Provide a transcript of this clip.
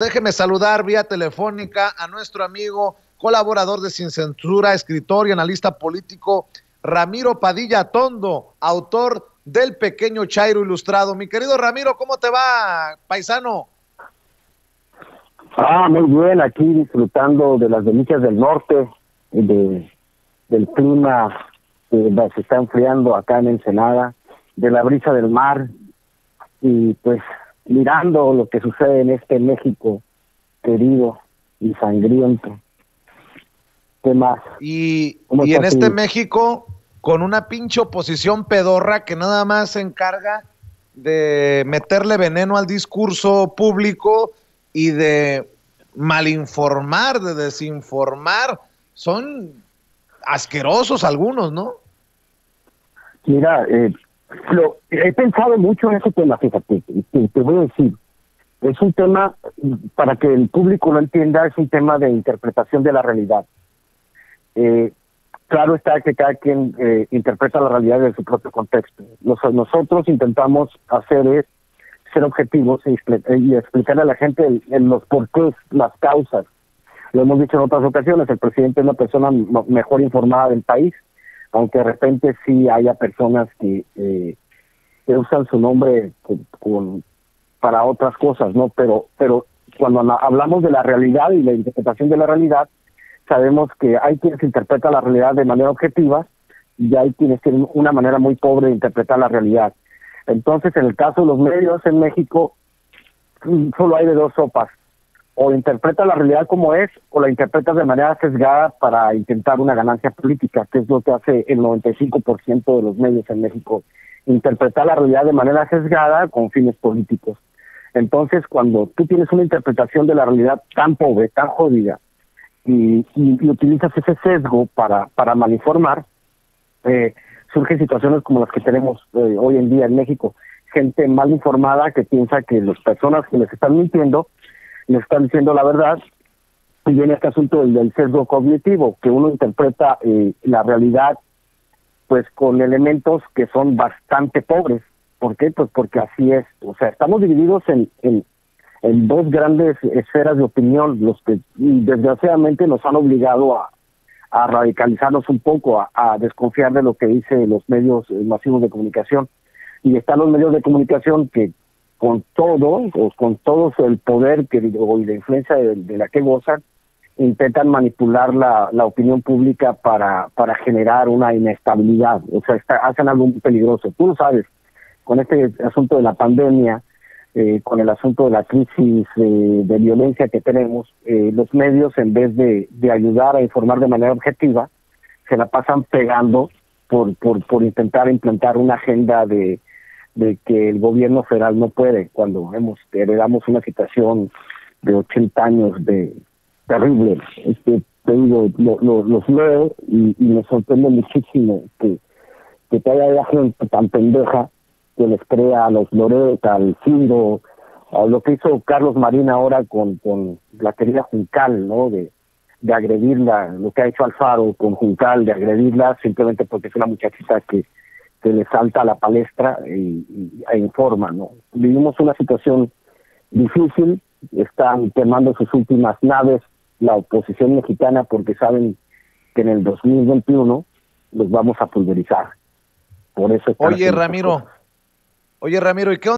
Déjeme saludar vía telefónica a nuestro amigo, colaborador de Sin Censura, escritor y analista político, Ramiro Padilla Tondo, autor del Pequeño Chairo Ilustrado. Mi querido Ramiro, ¿cómo te va, paisano? Ah, muy bien, aquí disfrutando de las delicias del norte, de, del clima que se está enfriando acá en Ensenada, de la brisa del mar y pues mirando lo que sucede en este México querido y sangriento. ¿Qué más? Y, y en este México, con una pinche oposición pedorra que nada más se encarga de meterle veneno al discurso público y de malinformar, de desinformar. Son asquerosos algunos, ¿no? Mira, eh, lo, he pensado mucho en ese tema, fíjate, te, te voy a decir, es un tema, para que el público lo entienda, es un tema de interpretación de la realidad. Eh, claro está que cada quien eh, interpreta la realidad en su propio contexto. nosotros intentamos hacer es ser objetivos y, y explicarle a la gente en los porqués, las causas. Lo hemos dicho en otras ocasiones, el presidente es la persona mejor informada del país, aunque de repente sí haya personas que, eh, usan su nombre con, para otras cosas, ¿no? Pero, pero cuando hablamos de la realidad y la interpretación de la realidad, sabemos que hay quienes interpretan la realidad de manera objetiva y hay quienes tienen una manera muy pobre de interpretar la realidad. Entonces, en el caso de los medios en México, solo hay de dos sopas o interpreta la realidad como es o la interpreta de manera sesgada para intentar una ganancia política, que es lo que hace el 95% de los medios en México, interpretar la realidad de manera sesgada con fines políticos. Entonces, cuando tú tienes una interpretación de la realidad tan pobre, tan jodida, y, y, utilizas ese sesgo para, para malinformar, eh, surgen situaciones como las que tenemos eh, hoy en día en México. Gente mal informada que piensa que las personas que les están mintiendo le están diciendo la verdad. Y viene este asunto del, sesgo cognitivo, que uno interpreta eh, la realidad pues con elementos que son bastante pobres. ¿Por qué? Pues porque así es. O sea, estamos divididos en, en, dos grandes esferas de opinión, los que desgraciadamente nos han obligado a, a radicalizarnos un poco, a, a, desconfiar de lo que dicen los medios masivos de comunicación. Y están los medios de comunicación que con todo, o con todo el poder que, o la influencia de, la que gozan, intentan manipular la, la opinión pública para, para generar una inestabilidad, o sea, hacen algo muy peligroso. Tú lo sabes, con este asunto de la pandemia, eh, con el asunto de la crisis eh, de violencia que tenemos, eh, los medios, en vez de, de ayudar a informar de manera objetiva, se la pasan pegando por, por, por intentar implantar una agenda de, de que el gobierno federal no puede cuando hemos heredamos una situación de 80 años de terrible. Este, te digo, lo, los leo y, me sorprende muchísimo que, que haya gente tan pendeja que les crea a los Loret, al Ciro, a lo que hizo Carlos Marín ahora con, con la querida Juncal, ¿no? De, de agredirla, lo que ha hecho Alfaro con Juncal, de agredirla simplemente porque es una muchachita que se le salta a la palestra y, e informa, ¿no? Vivimos una situación difícil, están quemando sus últimas naves la oposición mexicana porque saben que en el 2021 los vamos a pulverizar. Por eso Oye, Ramiro, oye, Ramiro, ¿y qué